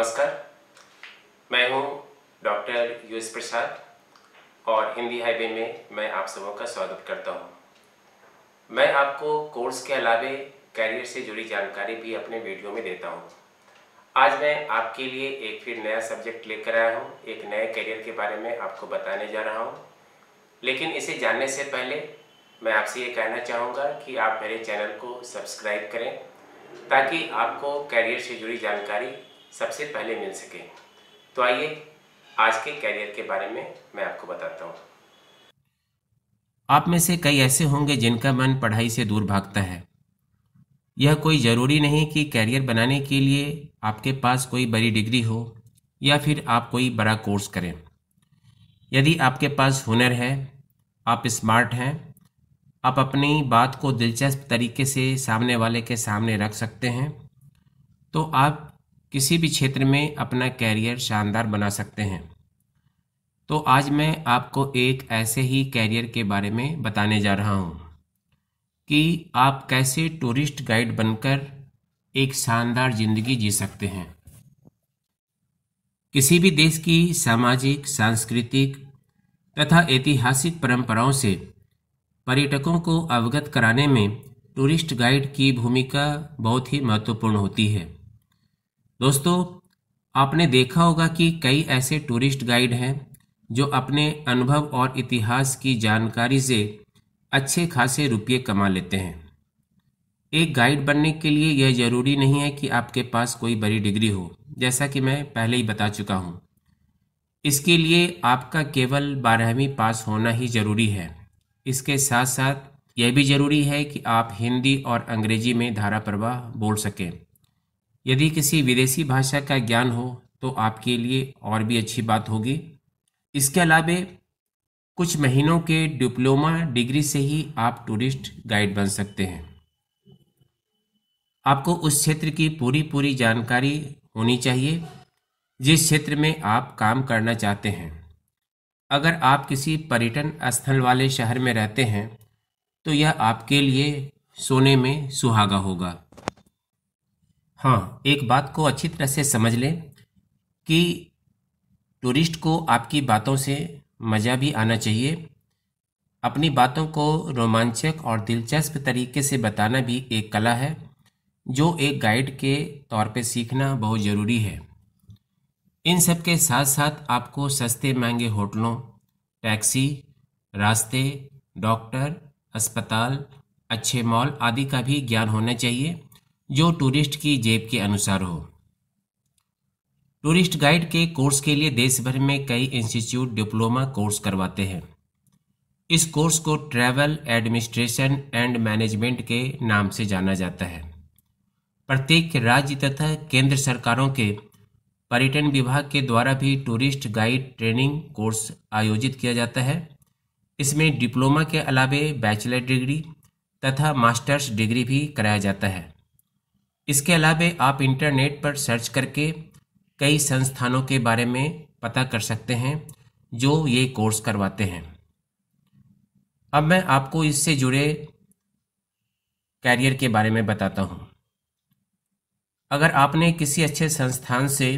नमस्कार। मैं हूँ डॉक्टर यूएस प्रसाद और हिंदी हाईवे में मैं आप सबों का स्वागत करता हूँ। मैं आपको कोर्स के अलावे कैरियर से जुड़ी जानकारी भी अपने वीडियो में देता हूँ। आज मैं आपके लिए एक फिर नया सब्जेक्ट लेकर आया हूँ, एक नए करियर के बारे में आपको बताने जा रहा हूँ। लेकिन इसे जानने से पहले मैं आपसे ये कहना चाहूँगा कि आप मेरे चैनल को सब्सक्राइब करें ताकि आपको कैरियर से जुड़ी जानकारी सबसे पहले मिल सके। तो आइए, आज के कैरियर के बारे में मैं आपको बताता हूँ। आप में से कई ऐसे होंगे जिनका मन पढ़ाई से दूर भागता है। यह कोई ज़रूरी नहीं कि कैरियर बनाने के लिए आपके पास कोई बड़ी डिग्री हो या फिर आप कोई बड़ा कोर्स करें। यदि आपके पास हुनर है, आप स्मार्ट हैं, आप अपनी बात को दिलचस्प तरीके से सामने वाले के सामने रख सकते हैं तो आप किसी भी क्षेत्र में अपना कैरियर शानदार बना सकते हैं। तो आज मैं आपको एक ऐसे ही कैरियर के बारे में बताने जा रहा हूँ कि आप कैसे टूरिस्ट गाइड बनकर एक शानदार ज़िंदगी जी सकते हैं। किसी भी देश की सामाजिक, सांस्कृतिक तथा ऐतिहासिक परंपराओं से पर्यटकों को अवगत कराने में टूरिस्ट गाइड की भूमिका बहुत ही महत्वपूर्ण होती है। दोस्तों, आपने देखा होगा कि कई ऐसे टूरिस्ट गाइड हैं जो अपने अनुभव और इतिहास की जानकारी से अच्छे खासे रुपये कमा लेते हैं। एक गाइड बनने के लिए यह ज़रूरी नहीं है कि आपके पास कोई बड़ी डिग्री हो, जैसा कि मैं पहले ही बता चुका हूँ। इसके लिए आपका केवल बारहवीं पास होना ही ज़रूरी है। इसके साथ साथ यह भी ज़रूरी है कि आप हिंदी और अंग्रेज़ी में धारा प्रवाह बोल सकें। यदि किसी विदेशी भाषा का ज्ञान हो तो आपके लिए और भी अच्छी बात होगी। इसके अलावे, कुछ महीनों के डिप्लोमा डिग्री से ही आप टूरिस्ट गाइड बन सकते हैं। आपको उस क्षेत्र की पूरी पूरी जानकारी होनी चाहिए, जिस क्षेत्र में आप काम करना चाहते हैं। अगर आप किसी पर्यटन स्थल वाले शहर में रहते हैं तो यह आपके लिए सोने में सुहागा होगा। हाँ एक बात को अच्छी तरह से समझ लें कि टूरिस्ट को आपकी बातों से मज़ा भी आना चाहिए। अपनी बातों को रोमांचक और दिलचस्प तरीके से बताना भी एक कला है, जो एक गाइड के तौर पे सीखना बहुत ज़रूरी है। इन सब के साथ साथ आपको सस्ते महँगे होटलों, टैक्सी, रास्ते, डॉक्टर, अस्पताल, अच्छे मॉल आदि का भी ज्ञान होना चाहिए। जो टूरिस्ट की जेब के अनुसार हो। टूरिस्ट गाइड के कोर्स के लिए देश भर में कई इंस्टीट्यूट डिप्लोमा कोर्स करवाते हैं। इस कोर्स को ट्रैवल, एडमिनिस्ट्रेशन एंड मैनेजमेंट के नाम से जाना जाता है। प्रत्येक राज्य तथा केंद्र सरकारों के पर्यटन विभाग के द्वारा भी टूरिस्ट गाइड ट्रेनिंग कोर्स आयोजित किया जाता है। इसमें डिप्लोमा के अलावे बैचलर डिग्री तथा मास्टर्स डिग्री भी कराया जाता है। इसके अलावा आप इंटरनेट पर सर्च करके कई संस्थानों के बारे में पता कर सकते हैं, जो ये कोर्स करवाते हैं। अब मैं आपको इससे जुड़े कैरियर के बारे में बताता हूँ। अगर आपने किसी अच्छे संस्थान से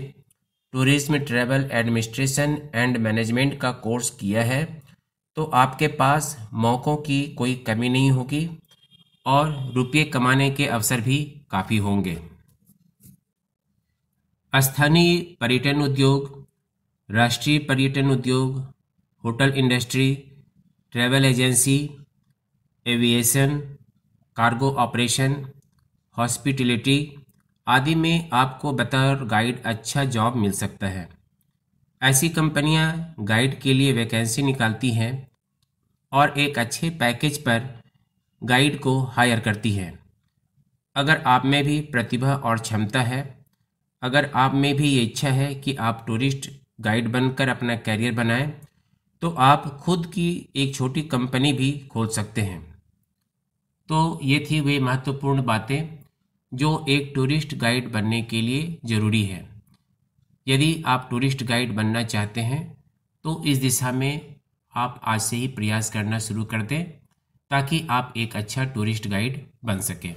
tourism, travel, administration and management का कोर्स किया है तो आपके पास मौक़ों की कोई कमी नहीं होगी। और रुपये कमाने के अवसर भी काफ़ी होंगे। स्थानीय पर्यटन उद्योग, राष्ट्रीय पर्यटन उद्योग, hotel industry, travel agency, aviation, cargo operation, hospitality आदि में आपको बतौर गाइड अच्छा जॉब मिल सकता है। ऐसी कंपनियाँ गाइड के लिए वैकेंसी निकालती हैं और एक अच्छे पैकेज पर गाइड को हायर करती है। अगर आप में भी प्रतिभा और क्षमता है, अगर आप में भी ये इच्छा है कि आप टूरिस्ट गाइड बनकर अपना करियर बनाएँ तो आप खुद की एक छोटी कंपनी भी खोल सकते हैं। तो ये थी वे महत्वपूर्ण बातें जो एक टूरिस्ट गाइड बनने के लिए ज़रूरी है। यदि आप टूरिस्ट गाइड बनना चाहते हैं तो इस दिशा में आप आज से ही प्रयास करना शुरू कर दें। ताकि आप एक अच्छा टूरिस्ट गाइड बन सकें।